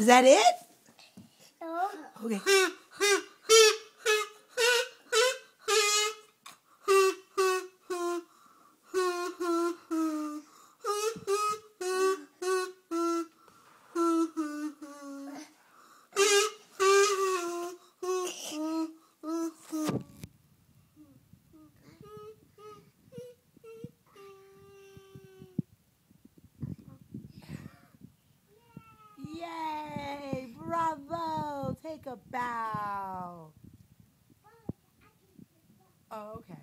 Is that it? No. Okay. Bravo! Take a bow. Oh, okay.